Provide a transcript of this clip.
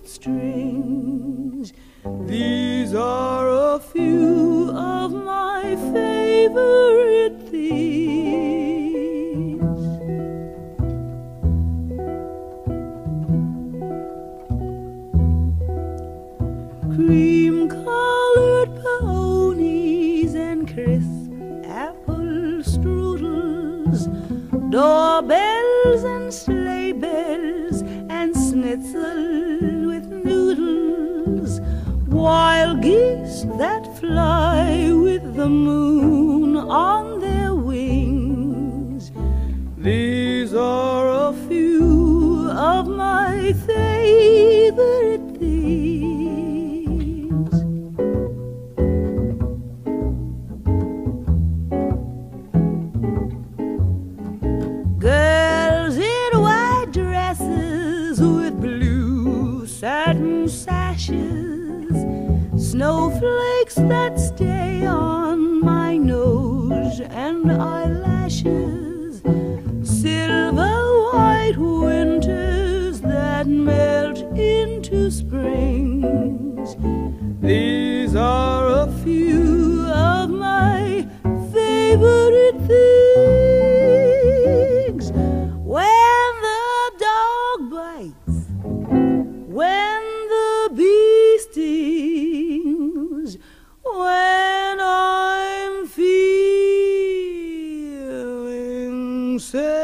with strings. These are a few of my favorite things. Cream colored ponies and crisp apple strudels, doorbells and sleigh bells, and schnitzel wild geese that fly with the moon on their wings. These are a few of my favorite Snowflakes that stay on my nose and eyelashes. Silver white winters that melt into springs. These are a few. Você.